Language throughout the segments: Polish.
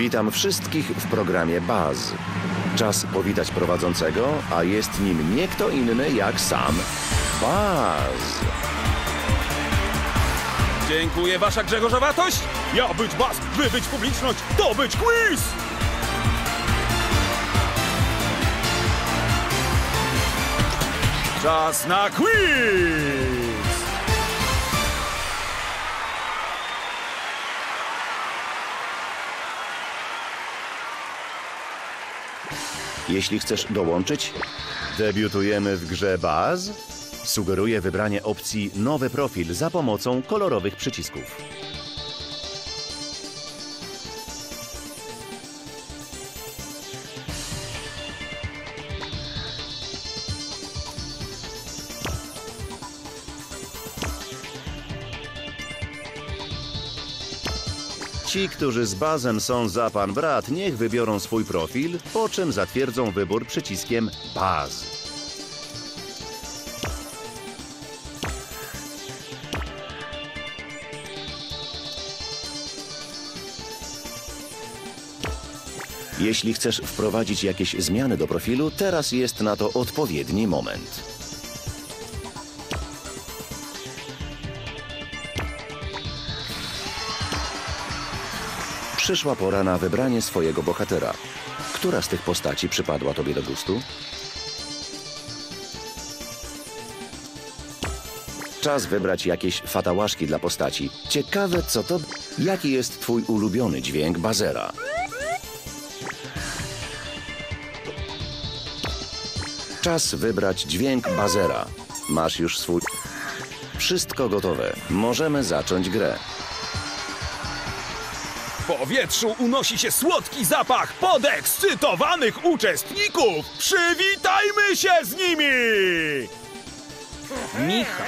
Witam wszystkich w programie Baz. Czas powitać prowadzącego, a jest nim nie kto inny jak sam Baz. Dziękuję, wasza Grzegorzowatość! Ja być bas, wy być publiczność, to być quiz! Czas na quiz! Jeśli chcesz dołączyć, debiutujemy w grze Baz. Sugeruję wybranie opcji Nowy profil za pomocą kolorowych przycisków. Ci, którzy z bazem są za pan brat, niech wybiorą swój profil, po czym zatwierdzą wybór przyciskiem Baz. Jeśli chcesz wprowadzić jakieś zmiany do profilu, teraz jest na to odpowiedni moment. Przyszła pora na wybranie swojego bohatera. Która z tych postaci przypadła tobie do gustu? Czas wybrać jakieś fatałaszki dla postaci. Ciekawe co to... Jaki jest twój ulubiony dźwięk bazera? Czas wybrać dźwięk bazera. Masz już swój... Wszystko gotowe. Możemy zacząć grę. Powietrzu unosi się słodki zapach podekscytowanych uczestników! Przywitajmy się z nimi! Michał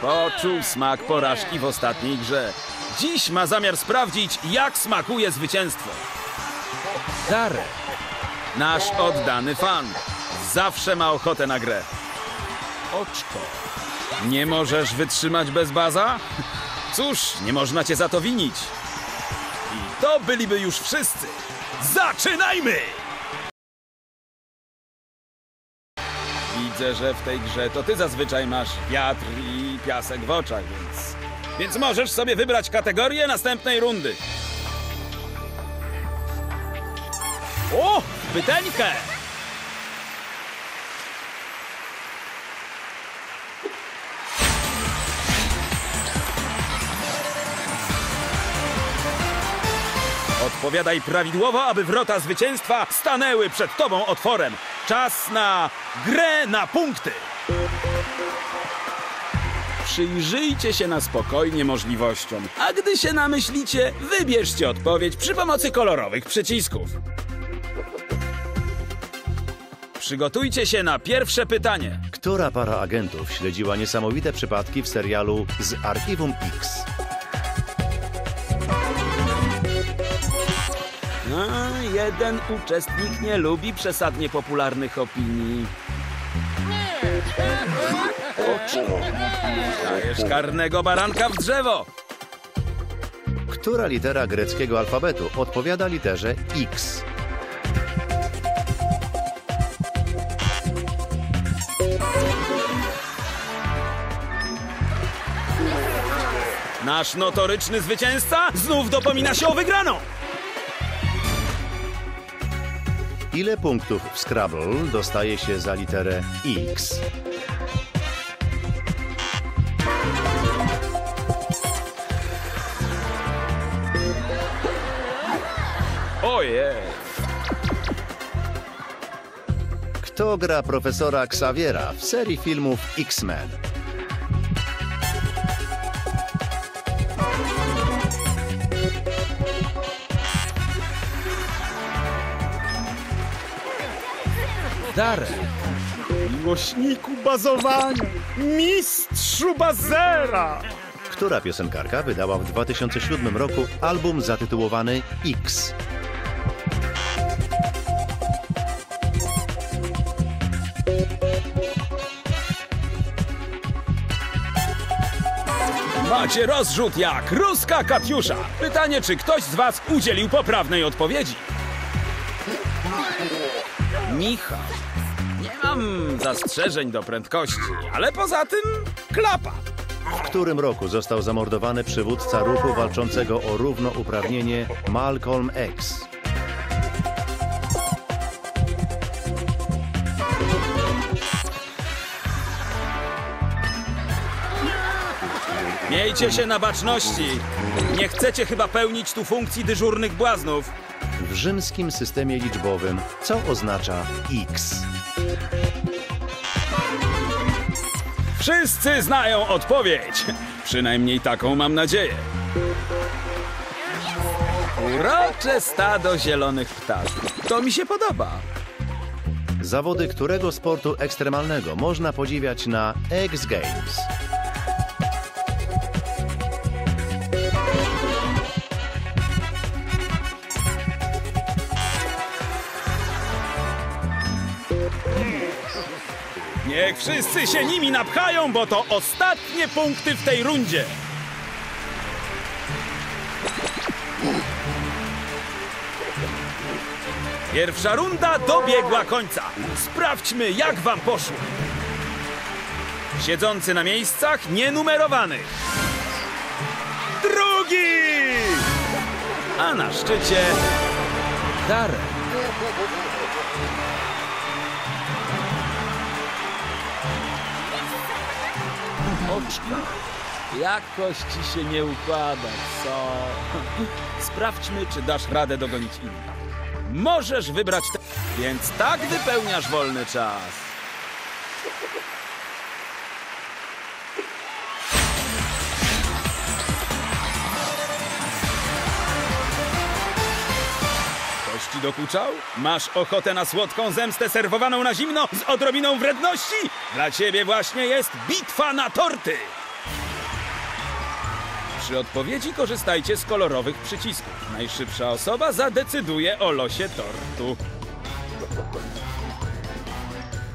poczuł smak porażki w ostatniej grze. Dziś ma zamiar sprawdzić, jak smakuje zwycięstwo. Darek, nasz oddany fan, zawsze ma ochotę na grę. Oczko, nie możesz wytrzymać bez baza? Cóż, nie można cię za to winić. To byliby już wszyscy. Zaczynajmy! Widzę, że w tej grze to ty zazwyczaj masz wiatr i piasek w oczach, więc... Więc możesz sobie wybrać kategorię następnej rundy. O! Pyteńkę! Odpowiadaj prawidłowo, aby wrota zwycięstwa stanęły przed tobą otworem. Czas na grę na punkty. Przyjrzyjcie się na spokojnie możliwościom, a gdy się namyślicie, wybierzcie odpowiedź przy pomocy kolorowych przycisków. Przygotujcie się na pierwsze pytanie. Która para agentów śledziła niesamowite przypadki w serialu z Archiwum X? Jeden uczestnik nie lubi przesadnie popularnych opinii. Dajesz karnego baranka w drzewo. Która litera greckiego alfabetu odpowiada literze X? Nasz notoryczny zwycięzca znów dopomina się o wygraną. Ile punktów w Scrabble dostaje się za literę X? Ojej. Kto gra profesora Xaviera w serii filmów X-Men? Darek. Miłośniku bazowania. Mistrzu bazera. Która piosenkarka wydała w 2007 roku album zatytułowany X? Macie rozrzut jak ruska Katiusza. Pytanie, czy ktoś z was udzielił poprawnej odpowiedzi? Michał. Mam zastrzeżeń do prędkości, ale poza tym klapa. W którym roku został zamordowany przywódca ruchu walczącego o równouprawnienie Malcolm X? Miejcie się na baczności. Nie chcecie chyba pełnić tu funkcji dyżurnych błaznów. W rzymskim systemie liczbowym co oznacza X? Wszyscy znają odpowiedź. Przynajmniej taką mam nadzieję. Urocze stado zielonych ptaków. To mi się podoba. Zawody którego sportu ekstremalnego można podziwiać na X Games? Wszyscy się nimi napchają, bo to ostatnie punkty w tej rundzie. Pierwsza runda dobiegła końca. Sprawdźmy, jak wam poszło. Siedzący na miejscach nienumerowanych. Drugi! A na szczycie Darek. Oczka. Jakoś ci się nie układa, co? Sprawdźmy, czy dasz radę dogonić innych. Możesz wybrać te... Więc tak wypełniasz wolny czas. Ktoś ci dokuczał? Masz ochotę na słodką zemstę serwowaną na zimno z odrobiną wredności? Dla ciebie właśnie jest bitwa na torty! Przy odpowiedzi korzystajcie z kolorowych przycisków. Najszybsza osoba zadecyduje o losie tortu.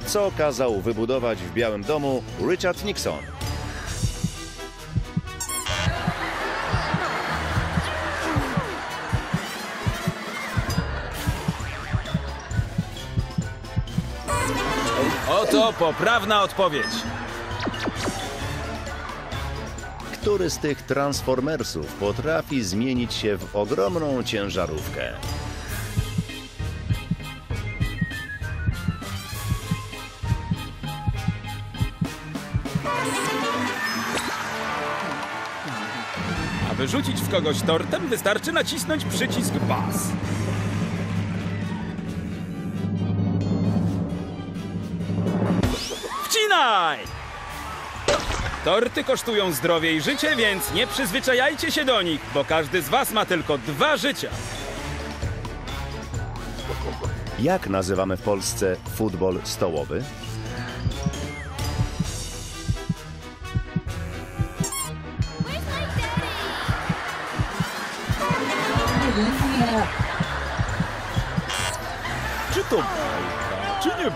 Co kazał wybudować w Białym Domu Richard Nixon? Oto poprawna odpowiedź. Który z tych Transformersów potrafi zmienić się w ogromną ciężarówkę? Aby rzucić w kogoś tortem, wystarczy nacisnąć przycisk bas. Torty kosztują zdrowie i życie, więc nie przyzwyczajajcie się do nich, bo każdy z was ma tylko dwa życia. Jak nazywamy w Polsce futbol stołowy?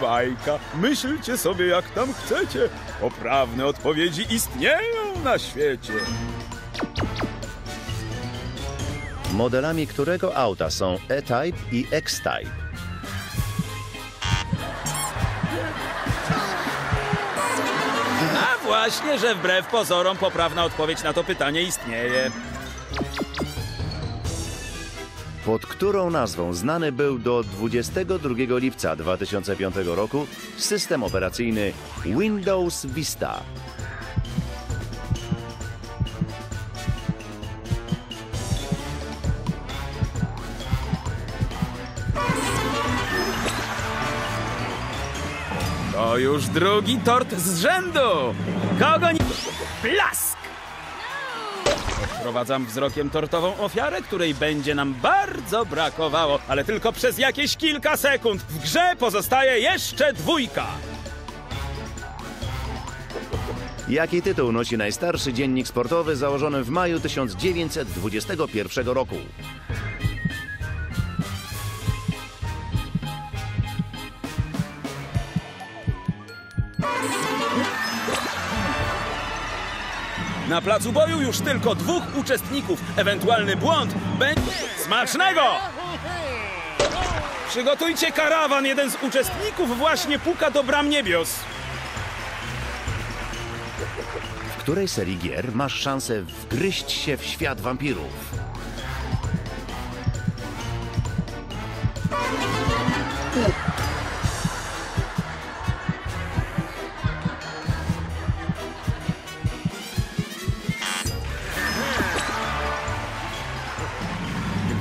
Bajka? Myślcie sobie jak tam chcecie. Poprawne odpowiedzi istnieją na świecie. Modelami którego auta są E-Type i X-Type? A właśnie, że wbrew pozorom poprawna odpowiedź na to pytanie istnieje. Pod którą nazwą znany był do 22 lipca 2005 roku system operacyjny Windows Vista? To już drugi tort z rzędu! Kogo nie... Blask! Odprowadzam wzrokiem tortową ofiarę, której będzie nam bardzo brakowało, ale tylko przez jakieś kilka sekund. W grze pozostaje jeszcze dwójka. Jaki tytuł nosi najstarszy dziennik sportowy założony w maju 1921 roku? Na placu boju już tylko dwóch uczestników. Ewentualny błąd będzie... Smacznego! Przygotujcie karawan. Jeden z uczestników właśnie puka do bram niebios. W której serii gier masz szansę wgryźć się w świat wampirów?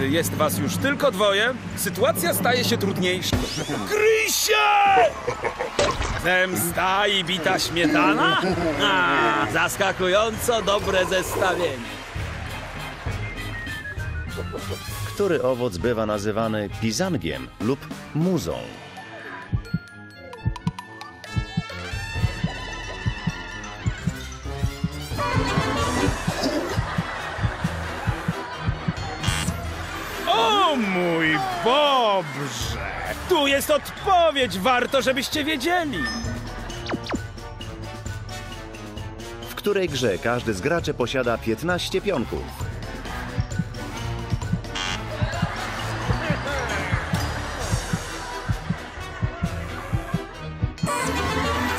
Gdy jest was już tylko dwoje, sytuacja staje się trudniejsza. Kryj się! Zemsta i bita śmietana? A, zaskakująco dobre zestawienie. Który owoc bywa nazywany pizangiem lub muzą? O mój Bobrze! Tu jest odpowiedź, warto żebyście wiedzieli. W której grze każdy z graczy posiada 15 pionków?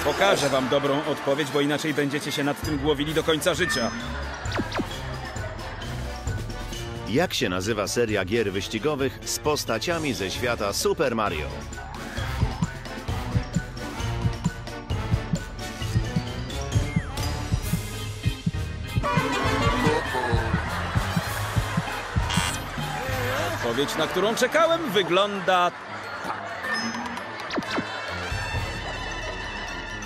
Pokażę wam dobrą odpowiedź, bo inaczej będziecie się nad tym głowili do końca życia. Jak się nazywa seria gier wyścigowych z postaciami ze świata Super Mario? Odpowiedź, na którą czekałem, wygląda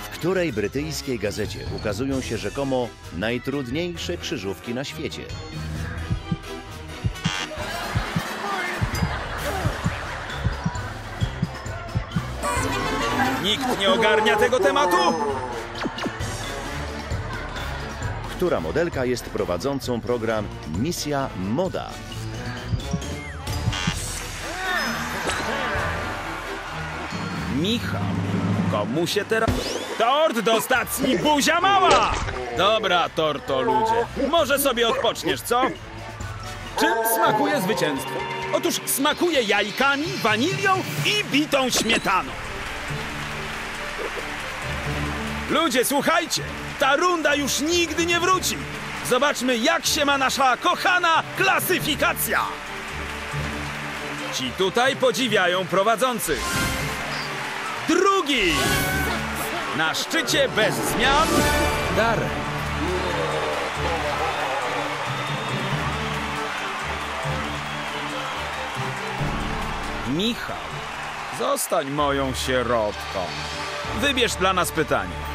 W której brytyjskiej gazecie ukazują się rzekomo najtrudniejsze krzyżówki na świecie? Nikt nie ogarnia tego tematu? Która modelka jest prowadzącą program Misja Moda? Michał, komu się teraz... Tort do stacji Buzia Mała! Dobra, torto ludzie, może sobie odpoczniesz, co? Czym smakuje zwycięstwo? Otóż smakuje jajkami, wanilią i bitą śmietaną. Ludzie, słuchajcie, ta runda już nigdy nie wróci. Zobaczmy, jak się ma nasza kochana klasyfikacja. Ci tutaj podziwiają prowadzących. Drugi! Na szczycie bez zmian Darek. Michał, zostań moją sierotką. Wybierz dla nas pytanie.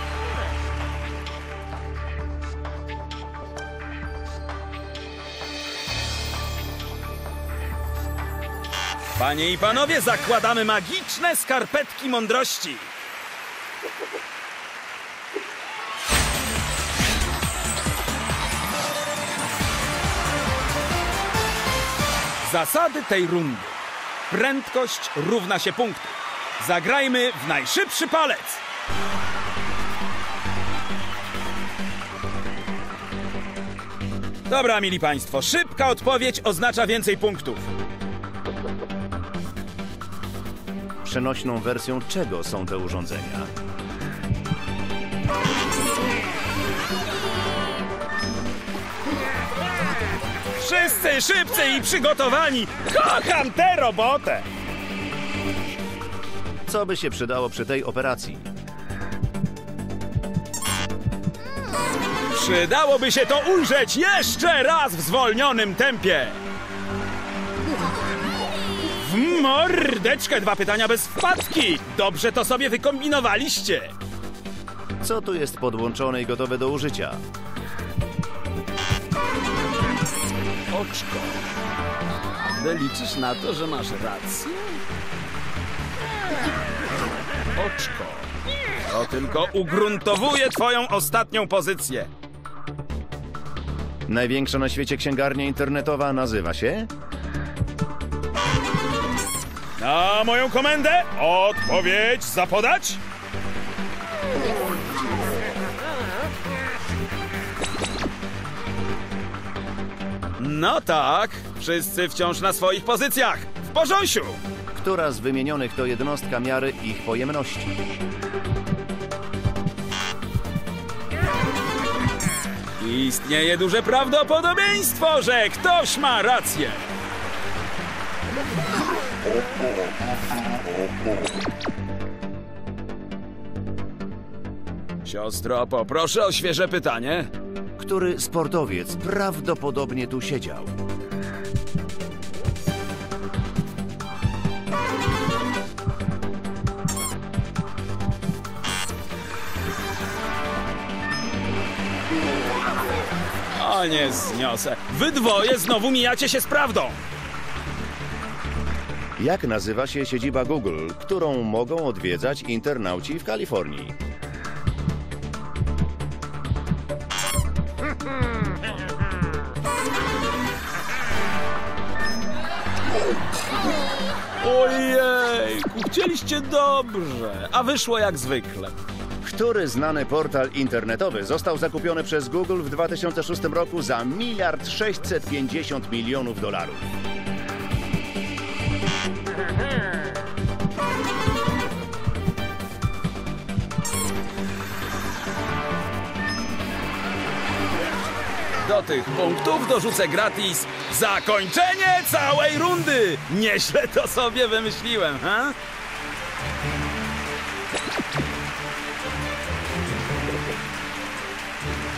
Panie i panowie, zakładamy magiczne skarpetki mądrości. Zasady tej rundy. Prędkość równa się punktu. Zagrajmy w najszybszy palec. Dobra, mili państwo, szybka odpowiedź oznacza więcej punktów. Przenośną wersją czego są te urządzenia? Wszyscy szybcy i przygotowani. Kocham tę robotę. Co by się przydało przy tej operacji? Przydałoby się to ujrzeć jeszcze raz w zwolnionym tempie. Mordeczkę dwa pytania bez wpadki. Dobrze to sobie wykombinowaliście. Co tu jest podłączone i gotowe do użycia? Oczko. Naprawdę liczysz na to, że masz rację? Oczko. To tylko ugruntowuje twoją ostatnią pozycję. Największa na świecie księgarnia internetowa nazywa się? Na moją komendę odpowiedź zapodać? No tak, wszyscy wciąż na swoich pozycjach. W porząsiu! Która z wymienionych to jednostka miary ich pojemności? Istnieje duże prawdopodobieństwo, że ktoś ma rację. Siostro, poproszę o świeże pytanie. Który sportowiec prawdopodobnie tu siedział? O nie zniosę. Wy dwoje znowu mijacie się z prawdą. Jak nazywa się siedziba Google, którą mogą odwiedzać internauci w Kalifornii? Ojej, chcieliście dobrze, a wyszło jak zwykle. Który znany portal internetowy został zakupiony przez Google w 2006 roku za miliard 650 milionów dolarów? Tych punktów dorzucę gratis zakończenie całej rundy. Nieźle to sobie wymyśliłem, ha?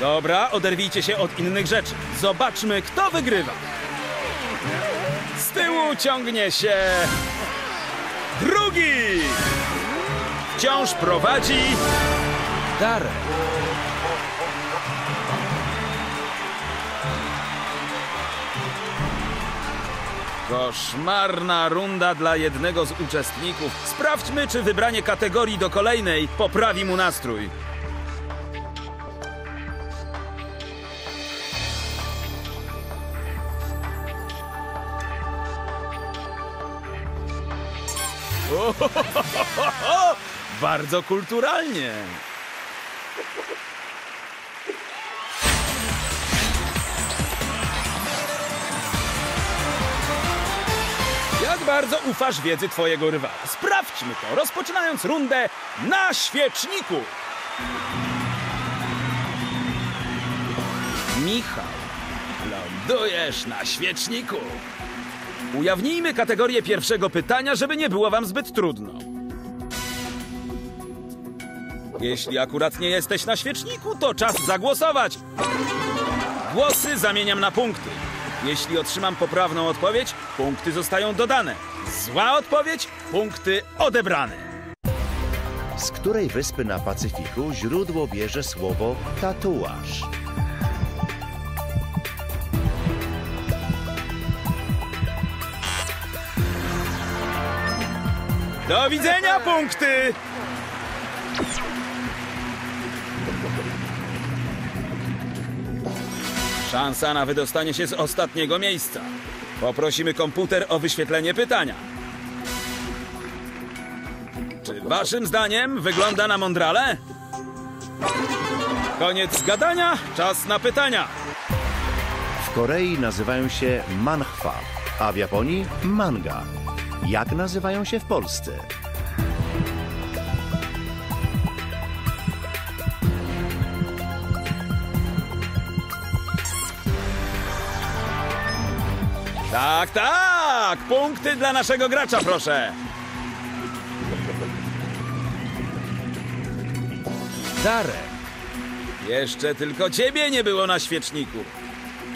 Dobra, oderwijcie się od innych rzeczy. Zobaczmy, kto wygrywa. Z tyłu ciągnie się drugi. Wciąż prowadzi Darek. Koszmarna runda dla jednego z uczestników. Sprawdźmy, czy wybranie kategorii do kolejnej poprawi mu nastrój. Ohohoho! Bardzo kulturalnie. Bardzo ufasz wiedzy twojego rywala? Sprawdźmy to, rozpoczynając rundę na świeczniku. Michał, lądujesz na świeczniku. Ujawnijmy kategorię pierwszego pytania, żeby nie było wam zbyt trudno. Jeśli akurat nie jesteś na świeczniku, to czas zagłosować. Głosy zamieniam na punkty. Jeśli otrzymam poprawną odpowiedź, punkty zostają dodane. Zła odpowiedź, punkty odebrane. Z której wyspy na Pacyfiku źródło bierze słowo tatuaż? Do widzenia, punkty! Szansa na wydostanie się z ostatniego miejsca. Poprosimy komputer o wyświetlenie pytania. Czy waszym zdaniem wygląda na mądrale? Koniec gadania, czas na pytania. W Korei nazywają się manhwa, a w Japonii manga. Jak nazywają się w Polsce? Tak, tak! Punkty dla naszego gracza, proszę! Darek. Jeszcze tylko ciebie nie było na świeczniku.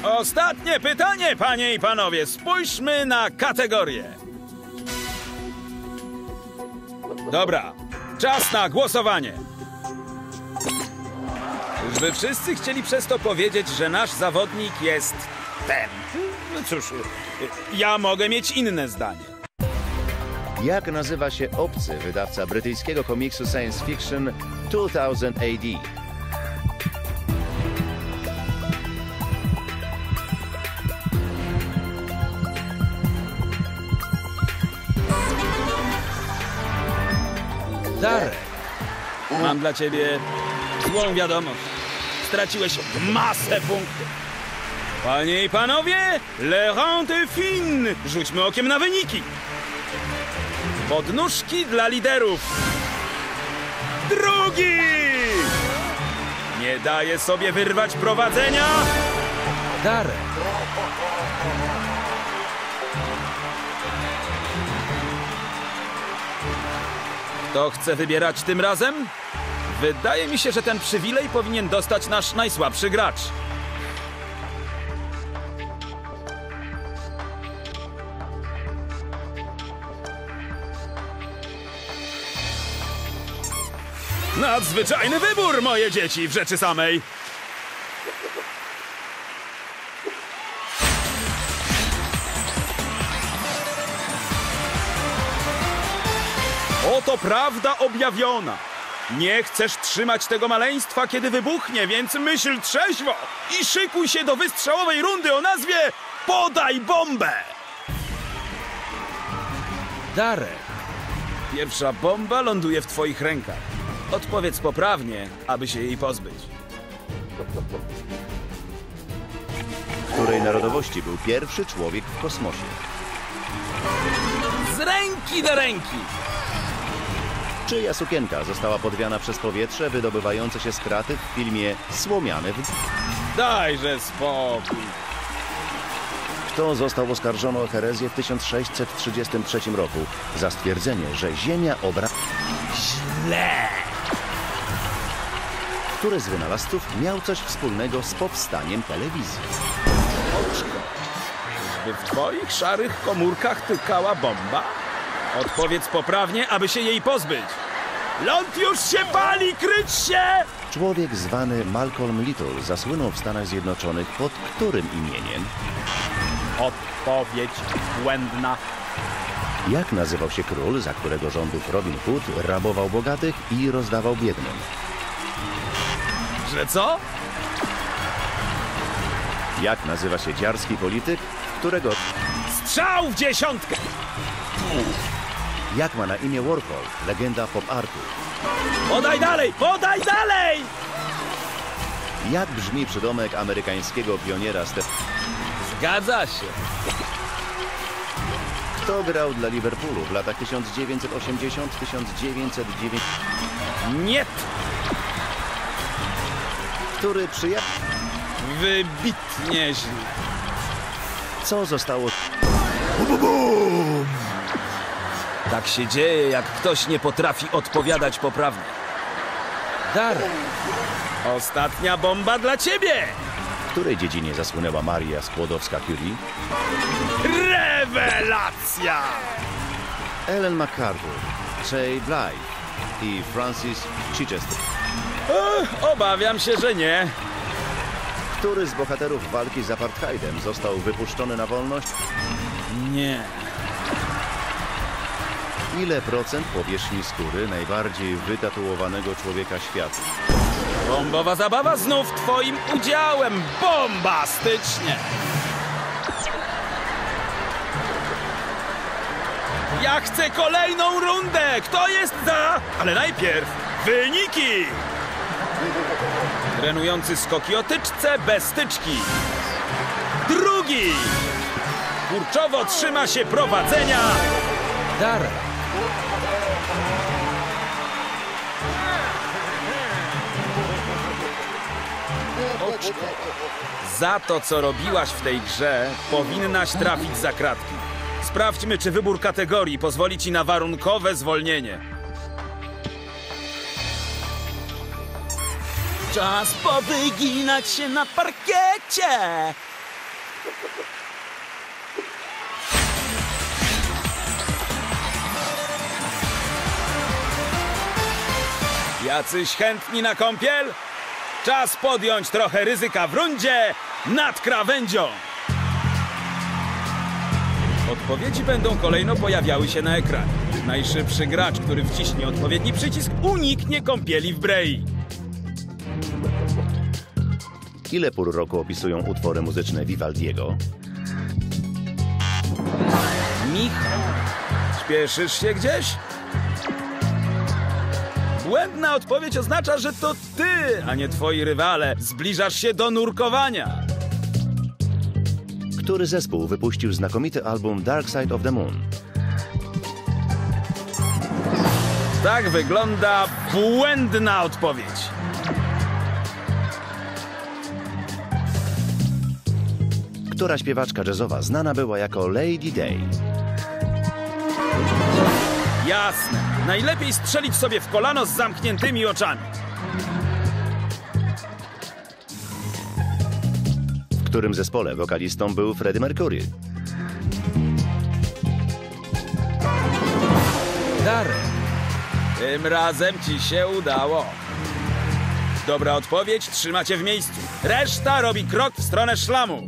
Ostatnie pytanie, panie i panowie. Spójrzmy na kategorię. Dobra, czas na głosowanie. Czyżby wszyscy chcieli przez to powiedzieć, że nasz zawodnik jest ten? No cóż, ja mogę mieć inne zdanie. Jak nazywa się obcy wydawca brytyjskiego komiksu science fiction 2000 AD? Darek, mam dla ciebie złą wiadomość. Straciłeś masę punktów. Panie i panowie, le rente fin! Rzućmy okiem na wyniki. Podnóżki dla liderów. Drugi! Nie daje sobie wyrwać prowadzenia. Darek. Kto chce wybierać tym razem? Wydaje mi się, że ten przywilej powinien dostać nasz najsłabszy gracz. Nadzwyczajny wybór, moje dzieci, w rzeczy samej. Oto prawda objawiona. Nie chcesz trzymać tego maleństwa, kiedy wybuchnie, więc myśl trzeźwo i szykuj się do wystrzałowej rundy o nazwie Podaj bombę! Darek, pierwsza bomba ląduje w twoich rękach. Odpowiedz poprawnie, aby się jej pozbyć. Której narodowości był pierwszy człowiek w kosmosie? Z ręki do ręki! Czyja sukienka została podwiana przez powietrze wydobywające się z kraty w filmie Słomiany w... Dajże spokój. Kto został oskarżony o herezję w 1633 roku za stwierdzenie, że Ziemia obra... Źle! Który z wynalazców miał coś wspólnego z powstaniem telewizji? By w twoich szarych komórkach tykała bomba? Odpowiedz poprawnie, aby się jej pozbyć. Ląd już się pali, kryć się! Człowiek zwany Malcolm Little zasłynął w Stanach Zjednoczonych pod którym imieniem? Odpowiedź błędna. Jak nazywał się król, za którego rządów Robin Hood rabował bogatych i rozdawał biednym? Że co? Jak nazywa się dziarski polityk, którego... Strzał w dziesiątkę! Jak ma na imię Warhol, legenda pop artu? Podaj dalej, podaj dalej! Jak brzmi przydomek amerykańskiego pioniera Steph... Zgadza się. Kto grał dla Liverpoolu w latach 1980-1990? Nie, Który przyjaciół... wybitnie źle. Co zostało... Tak się dzieje, jak ktoś nie potrafi odpowiadać poprawnie. Darek. Ostatnia bomba dla ciebie! W której dziedzinie zasłynęła Maria Skłodowska-Curie? Rewelacja! Ellen MacArthur, Jay Blythe i Francis Chichester. Obawiam się, że nie. Który z bohaterów walki z apartheidem został wypuszczony na wolność? Nie. Ile procent powierzchni skóry najbardziej wytatuowanego człowieka świata? Bombowa zabawa znów twoim udziałem. Bombastycznie! Ja chcę kolejną rundę! Kto jest za? Ale najpierw wyniki! Trenujący skoki o tyczce bez tyczki. Drugi! Kurczowo trzyma się prowadzenia. Darek. Oczko. Za to, co robiłaś w tej grze, powinnaś trafić za kratki. Sprawdźmy, czy wybór kategorii pozwoli ci na warunkowe zwolnienie. Czas powyginać się na parkiecie! Jacyś chętni na kąpiel? Czas podjąć trochę ryzyka w rundzie nad krawędzią. Odpowiedzi będą kolejno pojawiały się na ekranie. Najszybszy gracz, który wciśnie odpowiedni przycisk, uniknie kąpieli w brei. Ile pór roku opisują utwory muzyczne Vivaldiego? Michał, śpieszysz się gdzieś? Błędna odpowiedź oznacza, że to ty, a nie twoi rywale, zbliżasz się do nurkowania. Który zespół wypuścił znakomity album Dark Side of the Moon? Tak wygląda błędna odpowiedź. Która śpiewaczka jazzowa znana była jako Lady Day? Jasne. Najlepiej strzelić sobie w kolano z zamkniętymi oczami. W którym zespole wokalistą był Freddie Mercury? Darek. Tym razem ci się udało. Dobra odpowiedź, trzymacie w miejscu. Reszta robi krok w stronę szlamu.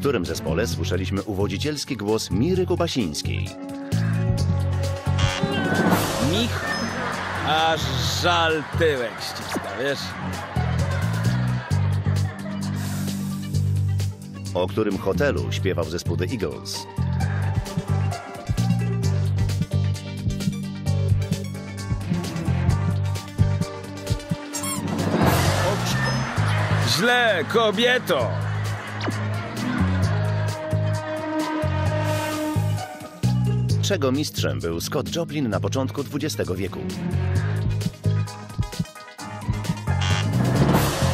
W którym zespole słyszeliśmy uwodzicielski głos Miry Kubasińskiej? Michał. Aż żal tyłek ściska, wiesz? O którym hotelu śpiewał zespół The Eagles? Źle, kobieto. Czego mistrzem był Scott Joplin na początku XX wieku?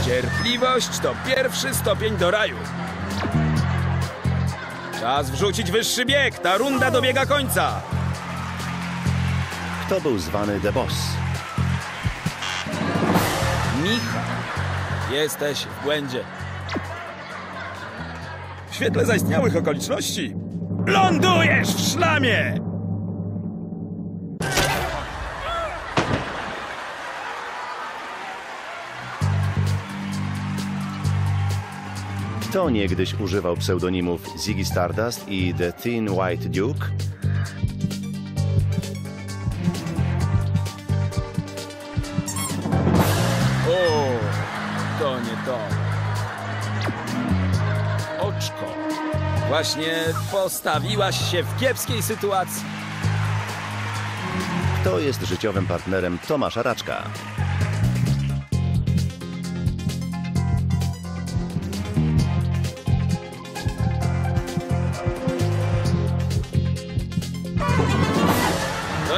Cierpliwość to pierwszy stopień do raju. Czas wrzucić wyższy bieg. Ta runda dobiega końca. Kto był zwany The Boss? Michał, jesteś w błędzie. W świetle zaistniałych okoliczności lądujesz w szlamie! Kto niegdyś używał pseudonimów Ziggy Stardust i The Thin White Duke? O, to nie to. Oczko. Właśnie postawiłaś się w kiepskiej sytuacji. Kto jest życiowym partnerem Tomasza Raczka?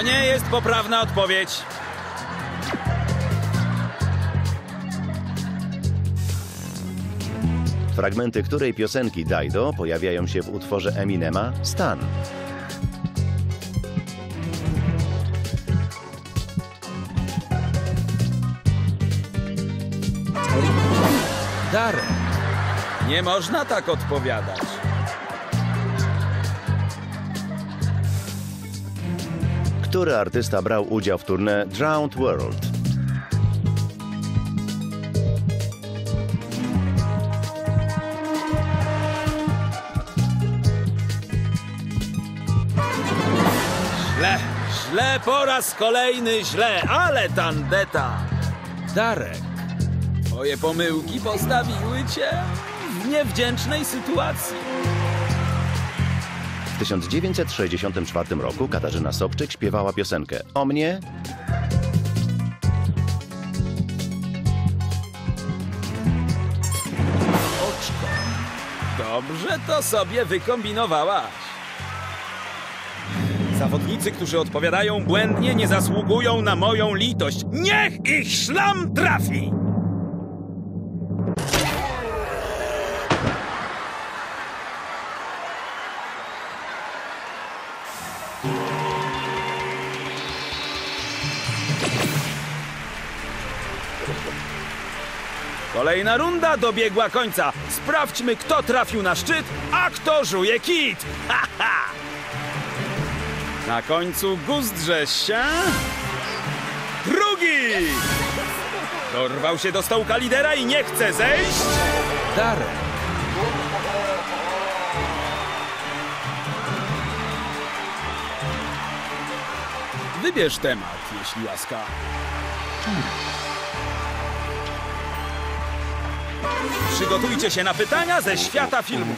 Nie jest poprawna odpowiedź. Fragmenty której piosenki Dido pojawiają się w utworze Eminema Stan? Darek. Nie można tak odpowiadać. Który artysta brał udział w tournée Drowned World? Źle, źle po raz kolejny źle, ale tandeta. Darek, twoje pomyłki postawiły cię w niewdzięcznej sytuacji. W 1964 roku Katarzyna Sobczyk śpiewała piosenkę O mnie Oczko. Dobrze to sobie wykombinowałaś. Zawodnicy, którzy odpowiadają błędnie, nie zasługują na moją litość. Niech ich szlam trafi! Kolejna runda dobiegła końca. Sprawdźmy, kto trafił na szczyt, a kto żuje kit. Ha, ha! Na końcu guzdrze się... Drugi! Dorwał się do stołka lidera i nie chce zejść. Darek. Wybierz temat, jeśli łaska. Przygotujcie się na pytania ze świata filmu.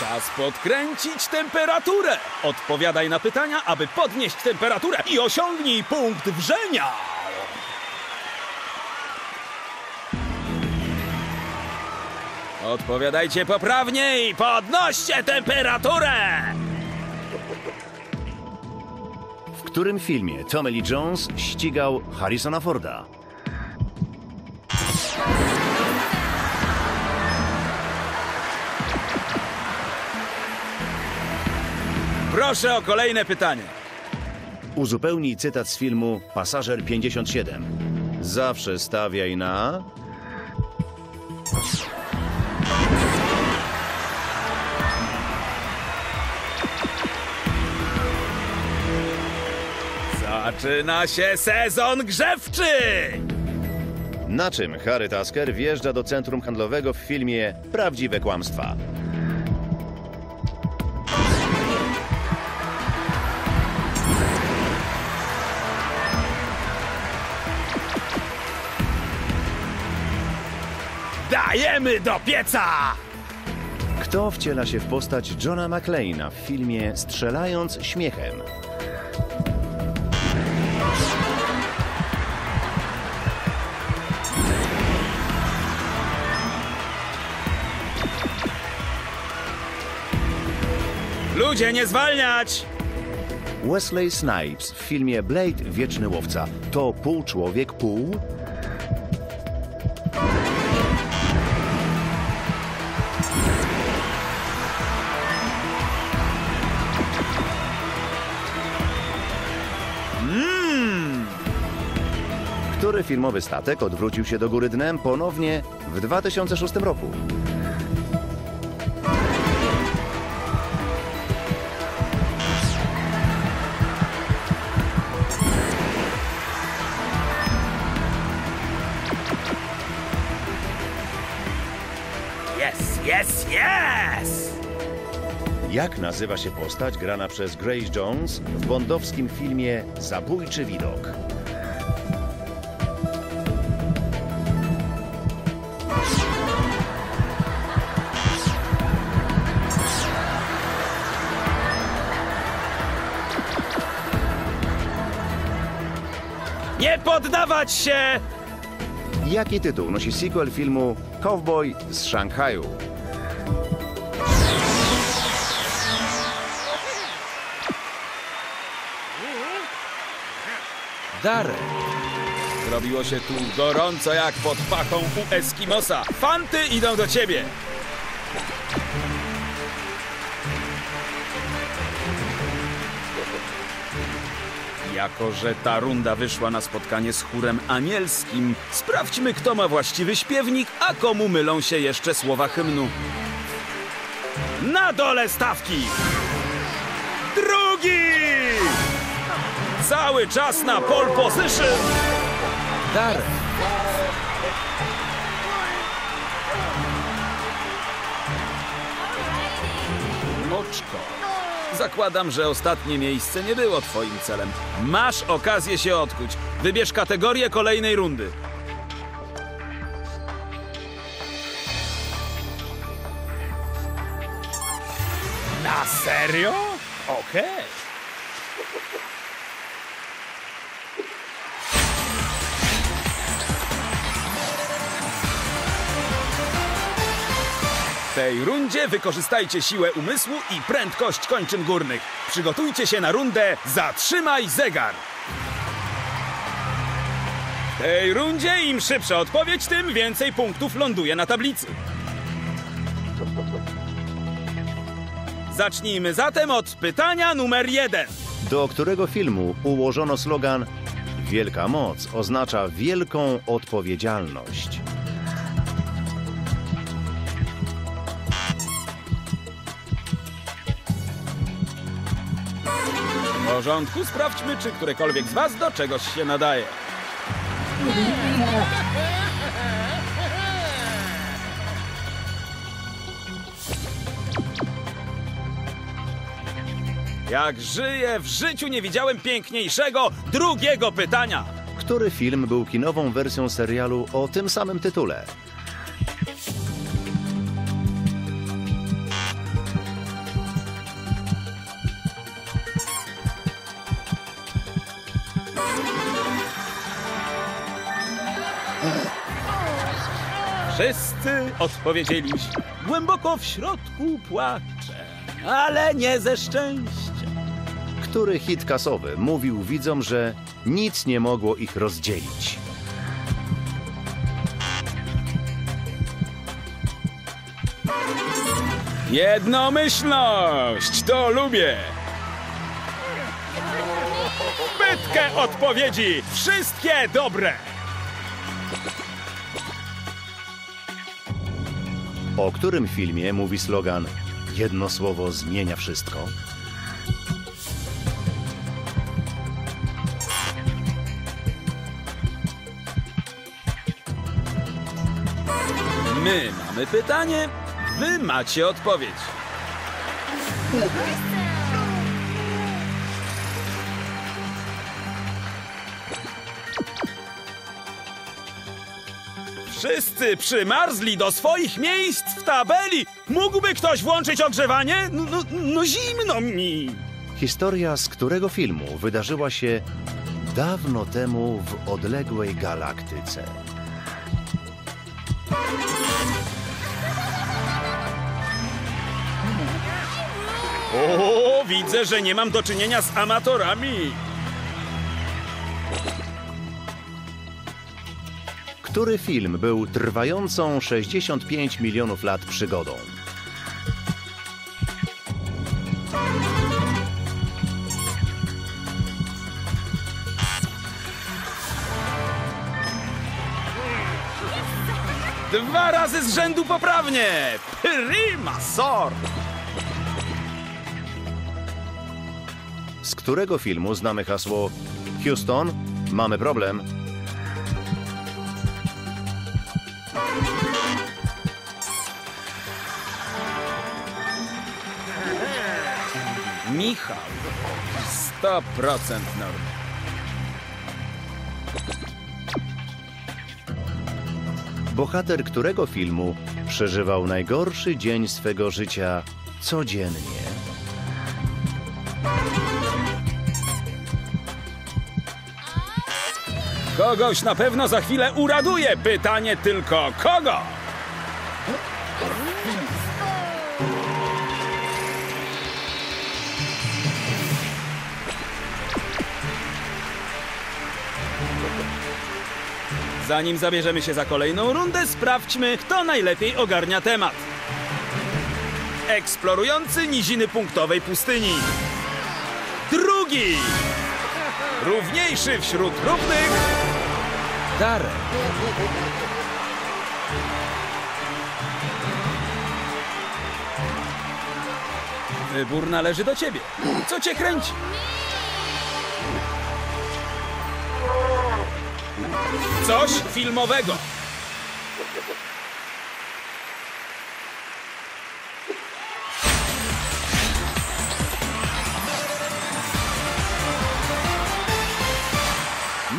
Czas podkręcić temperaturę. Odpowiadaj na pytania, aby podnieść temperaturę i osiągnij punkt wrzenia. Odpowiadajcie poprawnie i podnoście temperaturę! Którym filmie Tommy Lee Jones ścigał Harrisona Forda? Proszę o kolejne pytanie. Uzupełnij cytat z filmu Pasażer 57. Zawsze stawiaj na... Zaczyna się sezon grzewczy! Na czym Harry Tasker wjeżdża do centrum handlowego w filmie Prawdziwe Kłamstwa? Dajemy do pieca! Kto wciela się w postać Johna McClane'a w filmie Strzelając śmiechem? Ludzie, nie zwalniać! Wesley Snipes w filmie Blade Wieczny Łowca to pół człowiek, pół... Który filmowy statek odwrócił się do góry dnem ponownie w 2006 roku? Jak nazywa się postać grana przez Grace Jones w bondowskim filmie Zabójczy Widok? Nie poddawać się! Jaki tytuł nosi sequel filmu Cowboy z Szanghaju? Darek. Zrobiło się tu gorąco jak pod pachą u Eskimosa. Fanty idą do ciebie. Jako, że ta runda wyszła na spotkanie z chórem anielskim, sprawdźmy, kto ma właściwy śpiewnik, a komu mylą się jeszcze słowa hymnu. Na dole stawki! Drugi! Cały czas na pole position! Darek. Oczko. Zakładam, że ostatnie miejsce nie było twoim celem. Masz okazję się odkuć. Wybierz kategorię kolejnej rundy. Na serio? Okej. W tej rundzie wykorzystajcie siłę umysłu i prędkość kończyn górnych. Przygotujcie się na rundę Zatrzymaj zegar. W tej rundzie im szybsza odpowiedź, tym więcej punktów ląduje na tablicy. Zacznijmy zatem od pytania numer jeden. Do którego filmu ułożono slogan Wielka moc oznacza wielką odpowiedzialność? Porządku, sprawdźmy, czy którekolwiek z was do czegoś się nadaje. Jak żyję, w życiu nie widziałem piękniejszego drugiego pytania. Który film był kinową wersją serialu o tym samym tytule? Wszyscy odpowiedzieli głęboko w środku płacze, ale nie ze szczęścia. Który hit kasowy mówił widzom, że nic nie mogło ich rozdzielić? Jednomyślność, to lubię. Pytkę odpowiedzi, wszystkie dobre. O którym filmie mówi slogan Jedno słowo zmienia wszystko? My mamy pytanie, wy macie odpowiedź. Wszyscy przymarzli do swoich miejsc w tabeli. Mógłby ktoś włączyć ogrzewanie? No, no, no zimno mi. Historia z którego filmu wydarzyła się dawno temu w odległej galaktyce? O, widzę, że nie mam do czynienia z amatorami. Który film był trwającą 65 milionów lat przygodą? Dwa razy z rzędu poprawnie. Prima sort. Z którego filmu znamy hasło Houston, mamy problem? Michał. 100% normy. Bohater którego filmu przeżywał najgorszy dzień swego życia codziennie? Kogoś na pewno za chwilę uraduje. Pytanie tylko kogo? Zanim zabierzemy się za kolejną rundę, sprawdźmy, kto najlepiej ogarnia temat. Eksplorujący niziny punktowej pustyni. Drugi! Równiejszy wśród równych. Darek. Wybór należy do ciebie. Co cię kręci? Coś filmowego.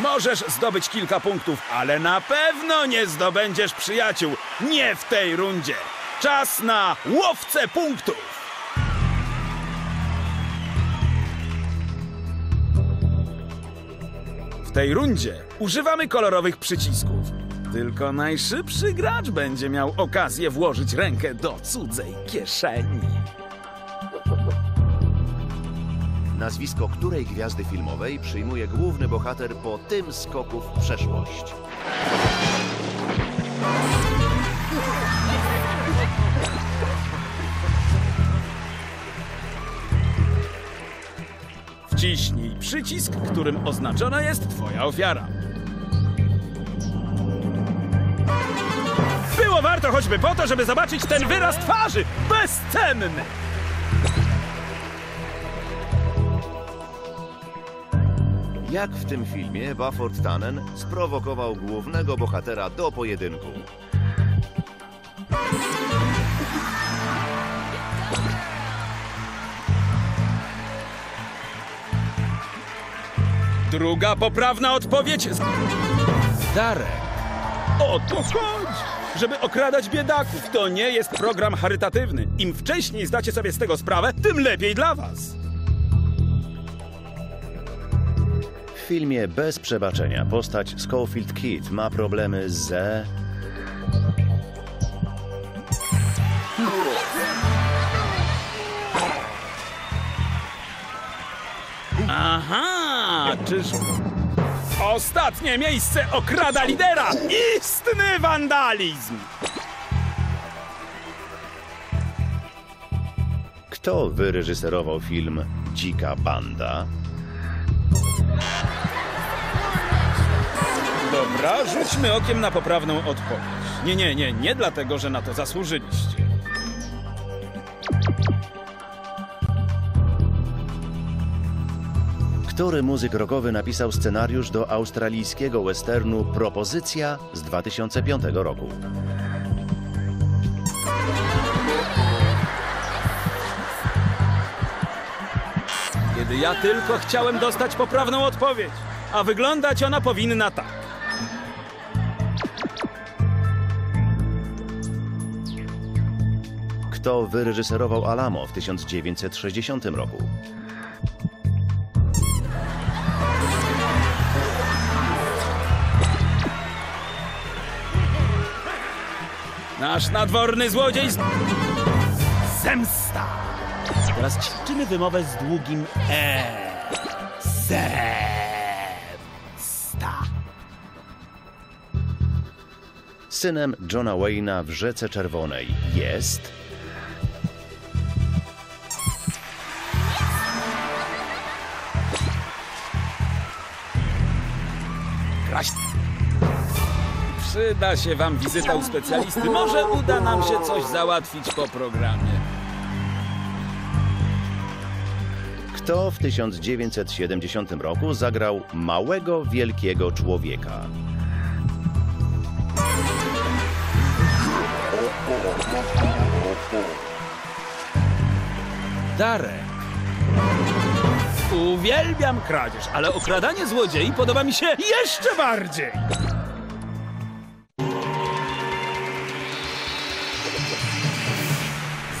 Możesz zdobyć kilka punktów, ale na pewno nie zdobędziesz przyjaciół. Nie w tej rundzie. Czas na łowcę punktów. W tej rundzie używamy kolorowych przycisków. Tylko najszybszy gracz będzie miał okazję włożyć rękę do cudzej kieszeni. Nazwisko której gwiazdy filmowej przyjmuje główny bohater po tym skoku w przeszłość? Wciśnij przycisk, którym oznaczona jest twoja ofiara. Warto choćby po to, żeby zobaczyć ten wyraz twarzy! Bezcenny! Jak w tym filmie Bafford Tannen sprowokował głównego bohatera do pojedynku? Druga poprawna odpowiedź. Darek. O to chodzi! Żeby okradać biedaków. To nie jest program charytatywny. Im wcześniej zdacie sobie z tego sprawę, tym lepiej dla was. W filmie Bez przebaczenia postać Schofield Kid ma problemy ze... Aha, czyż... Ostatnie miejsce okrada lidera! Istny wandalizm! Kto wyreżyserował film Dzika Banda? Dobra, rzućmy okiem na poprawną odpowiedź. Nie, nie, nie, nie dlatego, że na to zasłużyliście. Który muzyk rockowy napisał scenariusz do australijskiego westernu Propozycja z 2005 roku? Kiedy ja tylko chciałem dostać poprawną odpowiedź, a wyglądać ona powinna tak. Kto wyreżyserował Alamo w 1960 roku? Nasz nadworny złodziej z... Zemsta! Teraz ćwiczymy wymowę z długim E. Zemsta. Synem Johna Wayna w Rzece Czerwonej jest... Przyda się wam wizyta u specjalisty. Może uda nam się coś załatwić po programie. Kto w 1970 roku zagrał Małego Wielkiego Człowieka? Darek. Uwielbiam kradzież, ale okradanie złodziei podoba mi się jeszcze bardziej.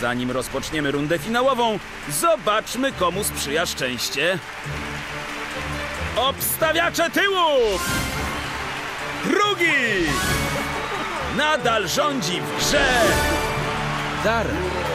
Zanim rozpoczniemy rundę finałową, zobaczmy komu sprzyja szczęście. Obstawiacze tyłów! Drugi! Nadal rządzi w grze Darek.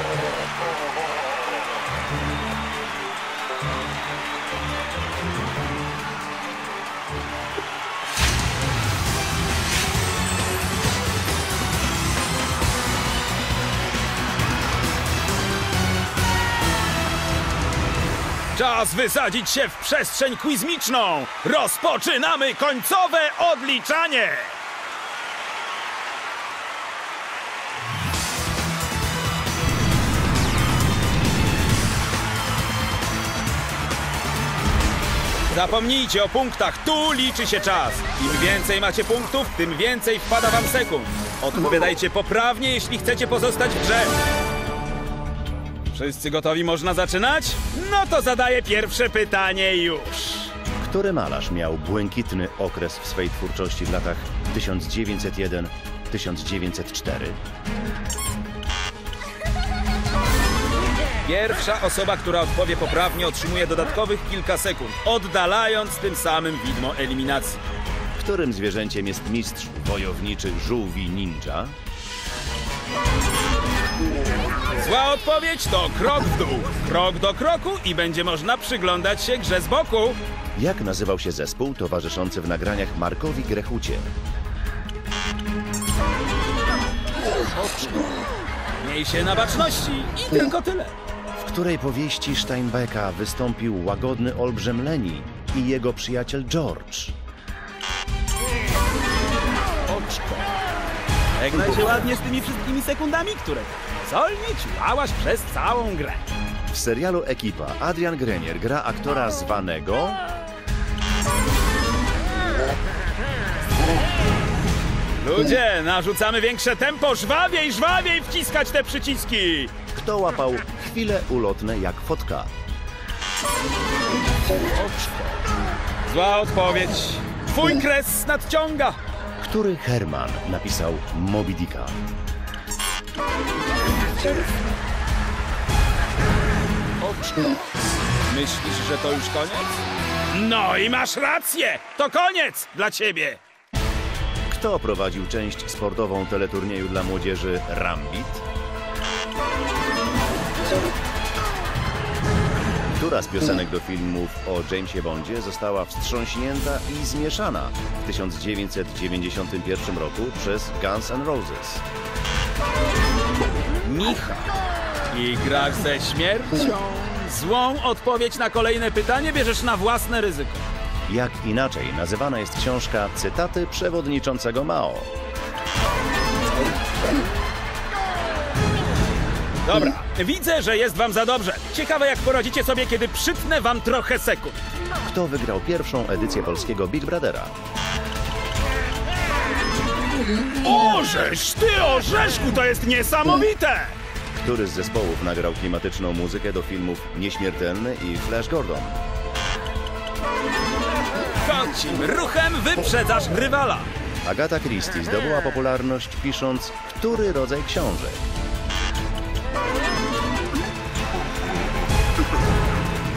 Czas wysadzić się w przestrzeń quizmiczną! Rozpoczynamy końcowe odliczanie! Zapomnijcie o punktach, tu liczy się czas. Im więcej macie punktów, tym więcej wpada wam sekund. Odpowiadajcie poprawnie, jeśli chcecie pozostać w grze. Wszyscy gotowi, można zaczynać? No to zadaję pierwsze pytanie już. Który malarz miał błękitny okres w swej twórczości w latach 1901-1904? Pierwsza osoba, która odpowie poprawnie, otrzymuje dodatkowych kilka sekund, oddalając tym samym widmo eliminacji. Którym zwierzęciem jest mistrz wojowniczych żółwi ninja? Zła odpowiedź to krok w dół. Krok do kroku i będzie można przyglądać się grze z boku. Jak nazywał się zespół towarzyszący w nagraniach Markowi Grechucie? Miej się na baczności i tylko tyle. W której powieści Steinbecka wystąpił łagodny olbrzym Leni i jego przyjaciel George? Oczko. Żegnaj się ładnie z tymi wszystkimi sekundami, które mozolnie ciłałaś przez całą grę. W serialu Ekipa Adrian Grenier gra aktora zwanego... Ludzie, narzucamy większe tempo, żwawiej, żwawiej wciskać te przyciski. Kto łapał chwile ulotne jak fotka? Zła odpowiedź. Twój kres nadciąga. Który Herman napisał Moby Dicka? Myślisz, że to już koniec? No i masz rację! To koniec dla ciebie! Kto prowadził część sportową teleturnieju dla młodzieży Rambit? Która z piosenek do filmów o Jamesie Bondzie została wstrząśnięta i zmieszana w 1991 roku przez Guns N' Roses? Michał. I grasz ze śmiercią. Złą odpowiedź na kolejne pytanie bierzesz na własne ryzyko. Jak inaczej nazywana jest książka Cytaty przewodniczącego Mao? Dobra, widzę, że jest wam za dobrze. Ciekawe, jak poradzicie sobie, kiedy przytnę wam trochę sekund. Kto wygrał pierwszą edycję polskiego Big Brothera? Orzesz, ty orzeszku, to jest niesamowite! Który z zespołów nagrał klimatyczną muzykę do filmów Nieśmiertelny i Flash Gordon? Kocim ruchem wyprzedzasz rywala. Agata Christie zdobyła popularność pisząc który rodzaj książek?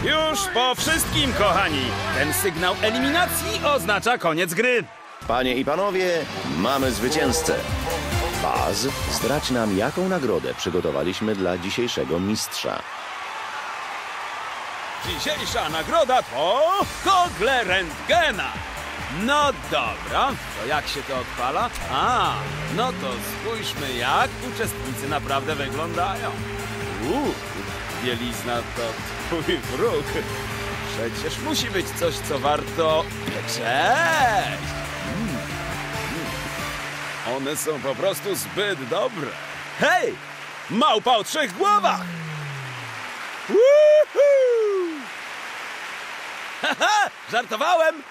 Już po wszystkim, kochani. Ten sygnał eliminacji oznacza koniec gry. Panie i panowie, mamy zwycięzcę. Baz, zdradź nam, jaką nagrodę przygotowaliśmy dla dzisiejszego mistrza. Dzisiejsza nagroda to kogle rentgena. No dobra, to jak się to odpala? A, no to spójrzmy jak uczestnicy naprawdę wyglądają. Uuu, bielizna to twój wróg. Przecież musi być coś, co warto... Cześć! One są po prostu zbyt dobre. Hej! Małpa o trzech głowach! Woohoo! Haha, żartowałem!